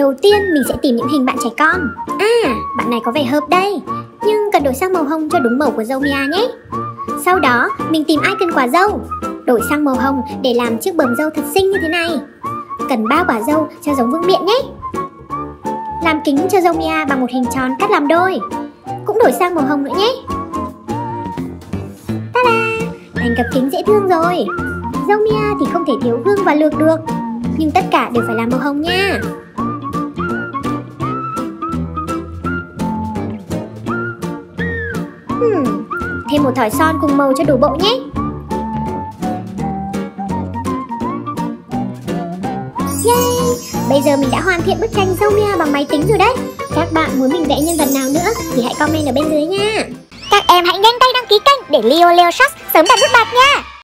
Đầu tiên mình sẽ tìm những hình bạn trẻ con. À, bạn này có vẻ hợp đây Nhưng cần đổi sang màu hồng cho đúng màu của dâu Mia nhé. Sau đó, mình tìm icon quả dâu. Đổi sang màu hồng để làm chiếc bờm dâu thật xinh như thế này. Cần ba quả dâu cho giống vương miện nhé. Làm kính cho dâu Mia bằng một hình tròn cắt làm đôi. Cũng đổi sang màu hồng nữa nhé. Ta-da! Thành cặp kính dễ thương rồi. Dâu Mia thì không thể thiếu gương và lược được Nhưng tất cả đều phải là màu hồng nha Hmm, thêm một thỏi son cùng màu cho đủ bộ nhé. Yay! Bây giờ mình đã hoàn thiện bức tranh dâu Mia bằng máy tính rồi đấy. Các bạn muốn mình vẽ nhân vật nào nữa thì hãy comment ở bên dưới nha. Các em hãy nhanh tay đăng ký kênh để Leo Leo Shots sớm đạt nút bạc nha.